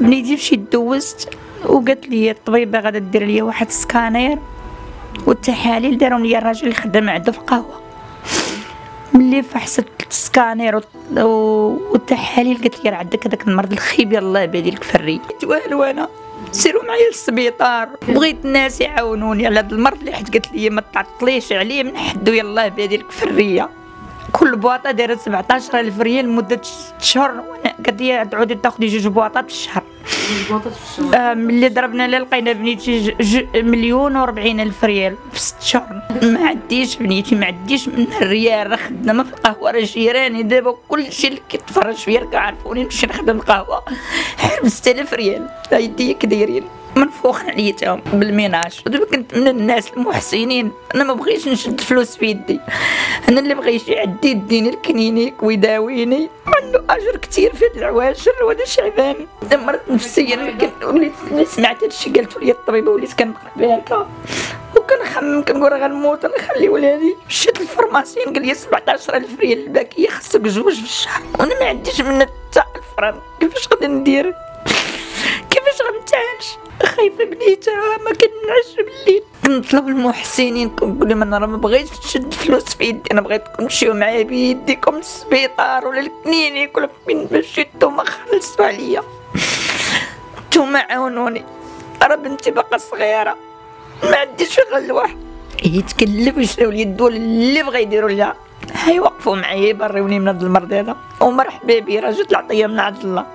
بنيتي مشيت دوزت وقالت لي الطبيبة غادا دير لي واحد سكانير والتحاليل دارهم لي الراجل اللي خدام عنده في القهوه ملي فحصت السكانير والتحاليل قالت لي راه عندك هذاك المرض الخيب يلاه بادي لك في الرية والو أنا سيروا معايا للسبيطار. بغيت الناس يعاونوني على هذا المرض اللي حيت قالت لي ما تعطليش عليه من حد يلاه بادي لك في كل بواطة دايرة 17000 ريال لمده وأنا قالت لي تعودي تاخذي جوج بواطات في الشهر. ملي ضربنا لا لقينا بنيتي مليون و ألف ريال في ست شهور ما عنديش بنيتي ما عنديش من الريال. راه خدامه في القهوة راه جيراني دابا كلشي اللي كيتفرج فيا كيعرفوني نمشي نخدم القهوه حرب 6000 ريال. يديا كدايرين. منفوخ عليتهم بالميناج. ودابا كنت من الناس المحسنين. أنا ما بغيتش نشد فلوس في يدي. أنا اللي بغى يجي عندي يديني ال clinique ويداويني. عنده أجر كثير في هاد العواشر. وهذا شعبان. دمرت نفسيا وليت سمعت هادشي قالت لي الطبيبة وليت كنقرا بها هكا. وكنخمم. كنقول غنموت نخلي ولادي. مشيت لل pharmacien. قال لي 17000 ريال ال paquet خصك جوج في الشهر. وأنا ما عنديش من حتى الفرنك كيفاش غادي ندير؟ كيفاش غنتعايش خايفة بنيتها ما كنعش بالليل كنطلب المحسنين كنقول لهم أنا راه ما بغيتش تشد فلوس في يدي أنا بغيتكم تمشيو معايا بيديكم للسبيطار ولا ال clinique ولا فين باش نتوما خلصوا عليا. نتوما عاونوني. راه بنتي باقا صغيرة. ما عنديش غير الواحد يتكلف ويشراو لي الدوا اللي بغا يديروا لها هاي وقفوا معايا يبريوني من هذا المرض هذا. ومرحبا بي راه جات العطية من عند الله.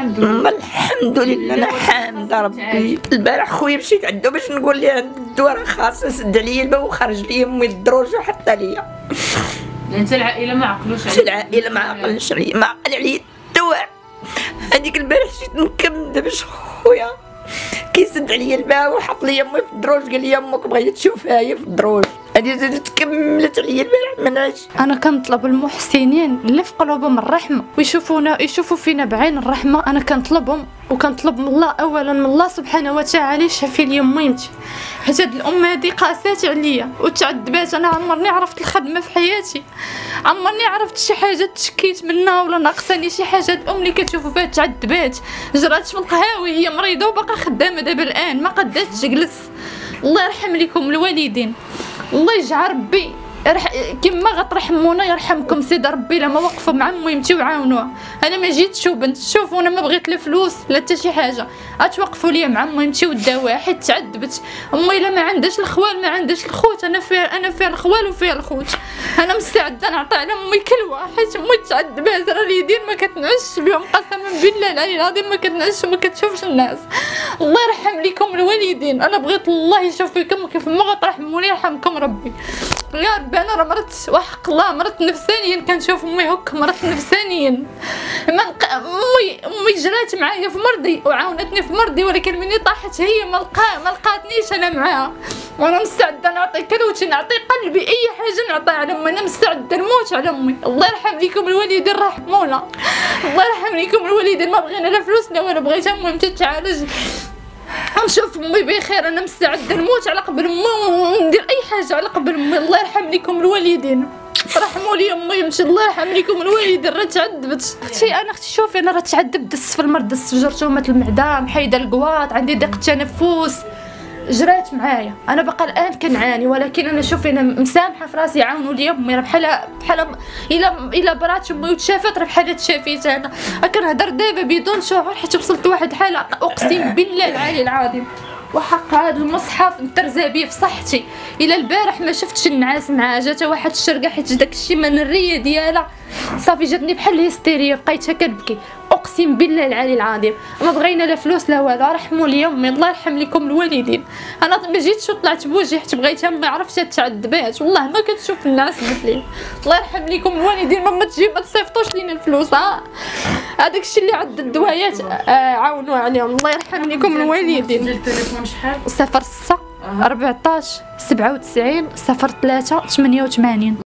الحمد لله. الحمد لله أنا حامدة ربي. البارح خويا مشيت عنده باش نقول ليه الدواء راه خاصة سد عليا الباب وخرج لي امي الدروج وحط ليا. أنت العائلة ما عقلوش عليك. العائلة ما عقلش عليا ما عقل عليا الدواء هذيك البارح جيت نكمل باش خويا. كيسد عليا الباب وحط لي أمي في الدروج قال لي أمك بغيت تشوفها هي في الدروج. هذه زادت كملت عليا البارح ما نعش أنا كنطلب المحسنين اللي في قلوبهم الرحمة ويشوفونا يشوفوا فينا بعين الرحمة. أنا كنطلبهم وكنطلب من الله اولا من الله سبحانه وتعالى يشفي لي ميمتي حيت هاد الام هادي قاسات عليا وتعذبات أنا عمرني عرفت الخدمة في حياتي. عمرني عرفت شي حاجة تشكيت منها ولا ناقصاني شي حاجة. الام اللي كتشوفوا فيها تعذبات جرات في القهاوي هي مريضة وباقا خدامة دابا الآن. ما قداتش تجلس. الله يرحم لكم الوالدين. الله يجعل ربي كما غترحمونا يرحمكم سيدي ربي لما وقفوا مع ميمتي وعاونوها أنا ما جيتش وبنت شوفوا أنا ما بغيت لا فلوس لا حتى شي حاجة. أتوقفوا لي مع ميمتي وداوها حيت تعذبت. أمي الا ما عندهاش الخوال ما عندهاش الخوت. أنا فيها أنا فيها الخوال وفيها الخوت. أنا مستعدة نعطي على أمي كلوة حيت أمي تعذبات راه اليدين ما كتنعش بهم قسما بالله العلي العظيم ما كتنعش وما كتشوفش الناس. الله يرحم لكم الوالدين. أنا بغيت الله يشوف فيكم كيف ما غترحموني يرحمكم ربي. يا ربي. أنا راه مرت وحق الله مرت نفسانيا. كنشوف أمي هك مرت نفسانيا. ما امي أمي جرات معايا في مرضي وعاونتني في مرضي ولكن مني طاحت هي ما لقا لقاتنيش أنا معاها. وأنا مستعدة نعطي كروتي نعطي قلبي أي حاجة نعطيها على أمي. أنا مستعدة نموت على أمي. الله يرحم لكم الوالدين رحمونا الله يرحم لكم الوالدين ما بغينا لا فلوس لا والو بغيت أمي تتعالج. نشوف أمي بخير أنا مستعدة نموت على قبل امي وندير أي حاجة على قبل امي الله يرحم لكم الوالدين. رحموا لي أمي مشي الله يرحم لكم الوالدين. راه تعذبت. أختي أنا أختي شوفي أنا راه تعذبت دس في المرض دس في جرثومه المعده محيده القواط عندي ضيق التنفس. جرات معايا. أنا بقى الآن كنعاني ولكن أنا شوفي أنا مسامحة في راسي عاونوا لي أمي راه بحال بحال الا إلا برات امي وتشافت راه بحال تشافيت أنا كنهضر دابا بدون شعور حيت وصلت لواحد الحاله أقسم بالله العلي العظيم. وحق هذا المصحف نترزى به في صحتي. إلى البارح ما شفتش النعاس معاه جات واحد الشرقة حيت داك الشيء من الريه ديالها. صافي جاتني بحال الهستيريا بقيت كنبكي أقسم بالله العلي العظيم. ما بغينا لا فلوس لا والو. رحموا لي امي الله يرحم لكم الوالدين. أنا ما جيتش وطلعت بوجهي حيت بغيت ما عرفتش تعذبات والله ما كتشوف الناس مثلي. الله يرحم لكم الوالدين. ما تجي ما تصيفطوش لينا الفلوس ها. هذاك الشيء اللي عند الدوايات آه عاونوا عليهم. الله يرحم لكم الوالدين. التليفون شحال 06 14 97 03 88